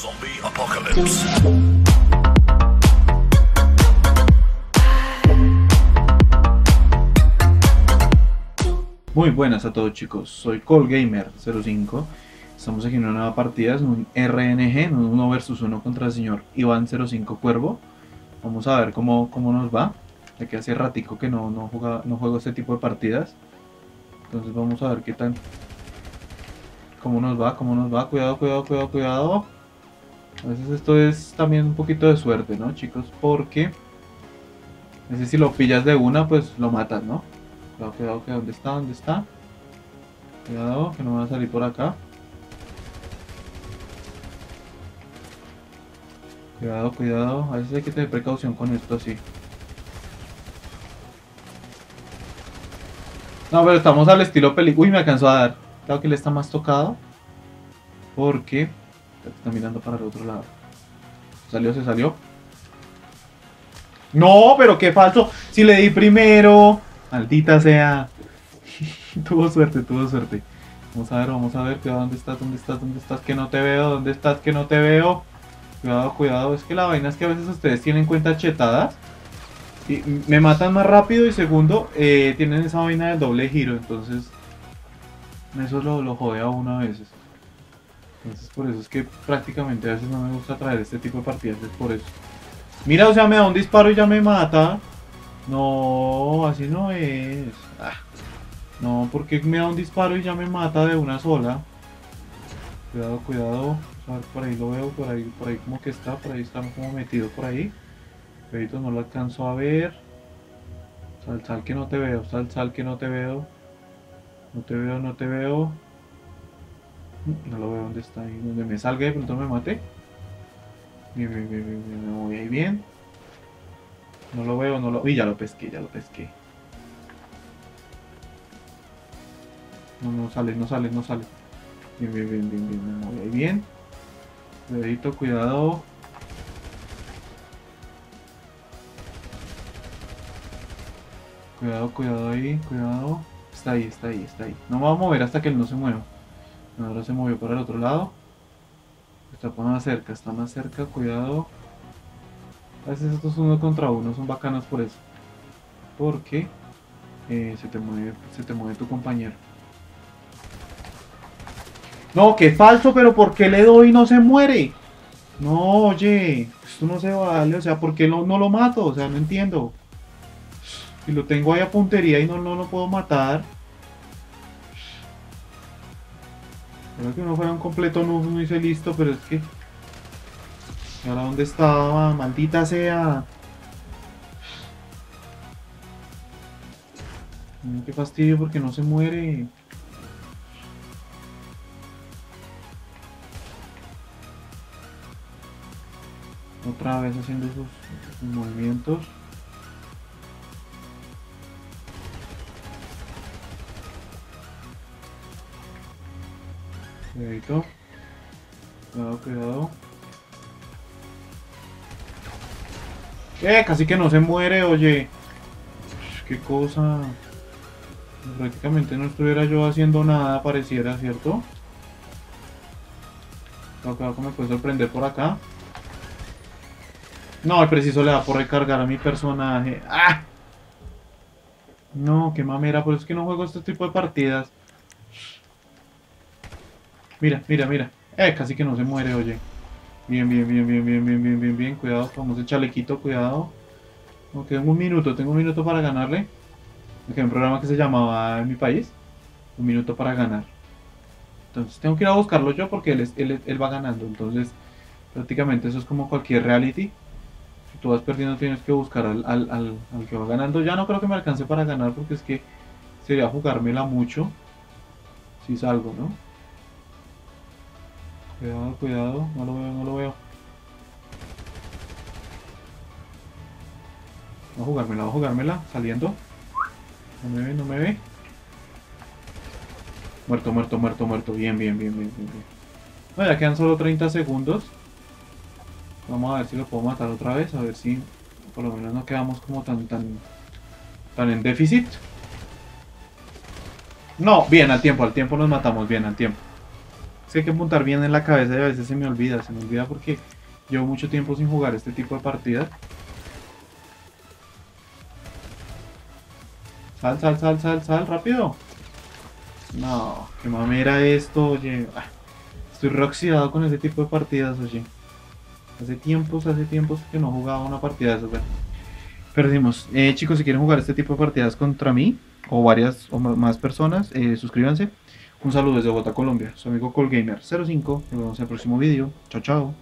Zombie Apocalypse. Muy buenas a todos chicos, soy CallGamer05 Estamos aquí en una nueva partida, es un RNG, en un 1 vs 1 contra el señor Iván05 Cuervo. Vamos a ver cómo, cómo nos va. Ya que hace ratico que no, no, juega- no juego este tipo de partidas. Entonces vamos a ver qué tal Cómo nos va, cómo nos va, cuidado, cuidado, cuidado, cuidado A veces esto es también un poquito de suerte, ¿no chicos? Porque Ese si lo pillas de una, pues lo matas, ¿no? Cuidado, cuidado, que dónde está, dónde está. Cuidado, que no van a salir por acá. Cuidado, cuidado. A veces hay que tener precaución con esto así. No, pero estamos al estilo película. Uy, me alcanzó a dar. Claro que le está más tocado. Porque está mirando para el otro lado. Salió, se salió. No, pero qué falso. Si le di primero. Maldita sea. tuvo suerte, tuvo suerte. Vamos a ver, vamos a ver. Cuidado, ¿dónde estás? ¿Dónde estás? ¿Dónde estás? Que no te veo. ¿Dónde estás? Que no te veo. Cuidado, cuidado. Es que la vaina es que a veces ustedes tienen cuentas chetadas. Y me matan más rápido y segundo, eh, tienen esa vaina del doble giro. Entonces, eso lo, lo jode a uno a veces. Entonces, por eso es que prácticamente a veces no me gusta traer este tipo de partidas. Es por eso. Mira, o sea, me da un disparo y ya me mata. No, así no es. Ah. No, porque me da un disparo y ya me mata de una sola. Cuidado, cuidado. A ver, por ahí lo veo, por ahí, por ahí como que está, por ahí está como metido por ahí. Cuidadito, no lo alcanzo a ver. Sal, sal que no te veo, sal, sal que no te veo. No te veo, no te veo. No lo veo dónde está ahí. Donde me salga de pronto me mate. Bien, bien, bien, bien, me voy ahí bien. No lo veo, no lo... Uy, ya lo pesqué, ya lo pesqué. No, no sale, no sale, no sale. Bien, bien, bien, bien, bien, me voy ahí bien. Cuidadito, cuidado. Cuidado, cuidado ahí, cuidado. Está ahí, está ahí, está ahí. No me va a mover hasta que él no se mueva. Ahora se movió para el otro lado. Está más cerca, está más cerca, cuidado. A veces estos uno contra uno son bacanas por eso. Porque eh, se, te mueve, se te mueve tu compañero. No, qué falso, pero ¿por qué le doy y no se muere? No, oye, esto no se vale, o sea, ¿por qué no, no lo mato? O sea, no entiendo. Si lo tengo ahí a puntería y no, no lo puedo matar. Creo que no fuera un completo no, no hice listo, pero es que... ¿Y ahora dónde estaba? Maldita sea. Qué fastidio porque no se muere. Otra vez haciendo sus movimientos. Cuidadito. Cuidado, cuidado. Eh, casi que no se muere, oye. Qué cosa. Prácticamente no estuviera yo haciendo nada, pareciera, ¿cierto? Cuidado, me puede sorprender por acá. No, el preciso le da por recargar a mi personaje. ¡Ah! No, qué mamera, por eso es que no juego este tipo de partidas. Mira, mira, mira. Eh, casi que no se muere, oye. Bien, bien, bien, bien, bien, bien, bien, bien, bien. Cuidado, vamos el chalequito, cuidado. Ok, tengo un minuto, tengo un minuto para ganarle. Hay un programa que se llamaba en mi país. Un minuto para ganar. Entonces tengo que ir a buscarlo yo porque él, es- él, él va ganando. Entonces, prácticamente eso es como cualquier reality. Si tú vas perdiendo tienes que buscar al, al, al que va ganando. Ya no creo que me alcance para ganar porque es que sería jugármela mucho. Si salgo, ¿no? Cuidado, cuidado, no lo veo, no lo veo. Voy a jugármela, voy a jugármela, saliendo. No me ve, no me ve. Muerto, muerto, muerto, muerto. Bien, bien, bien, bien, bien. bien. No, ya quedan solo 30 segundos. Vamos a ver si lo puedo matar otra vez, a ver si por lo menos no quedamos como tan, tan, tan en déficit. No, bien, al tiempo, al tiempo nos matamos, bien, al tiempo. Es que hay que apuntar bien en la cabeza y a veces se me olvida. Se me olvida porque llevo mucho tiempo sin jugar este tipo de partidas. Sal, sal, sal, sal, sal, rápido. No, qué mamera esto, oye. Ah, Estoy reoxidado con ese tipo de partidas, oye. Hace tiempos, hace tiempos que no jugaba una partida de esas. bueno. Perdimos. Eh, chicos, si quieren jugar este tipo de partidas contra mí, o varias o más personas, eh, suscríbanse. Un saludo desde Bogotá, Colombia. Su amigo Colgamer05. Nos vemos en el próximo vídeo. Chao, chao.